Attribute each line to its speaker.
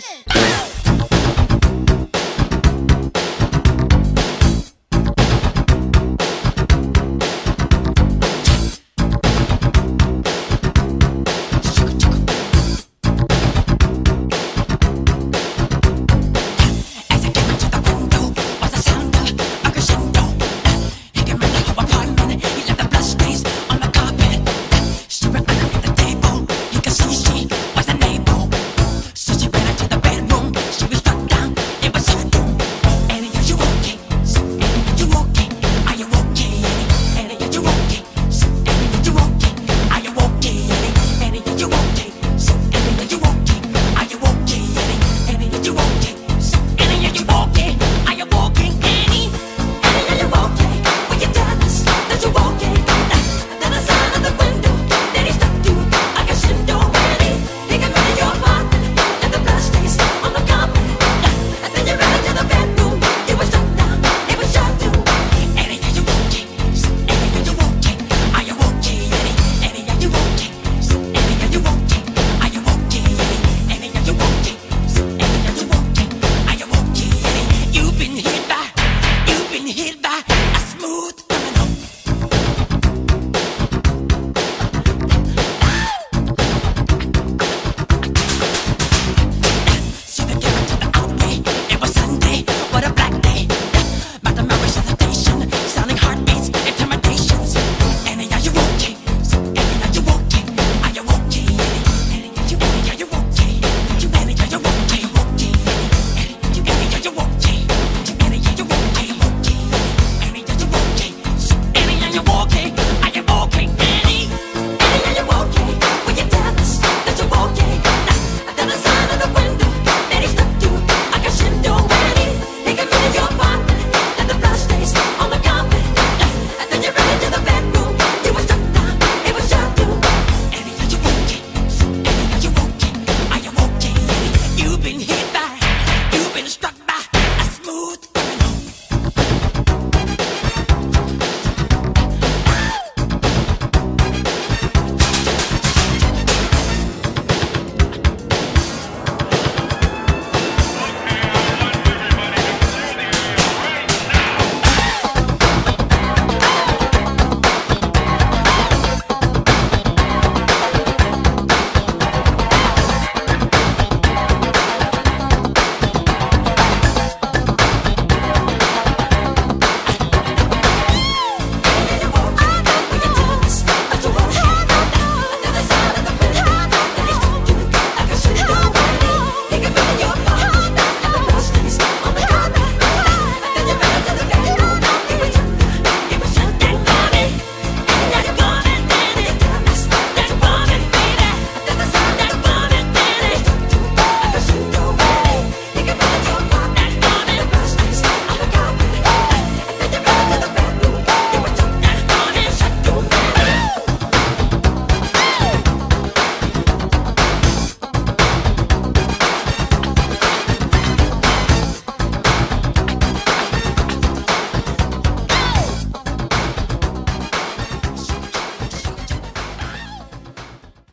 Speaker 1: Finish!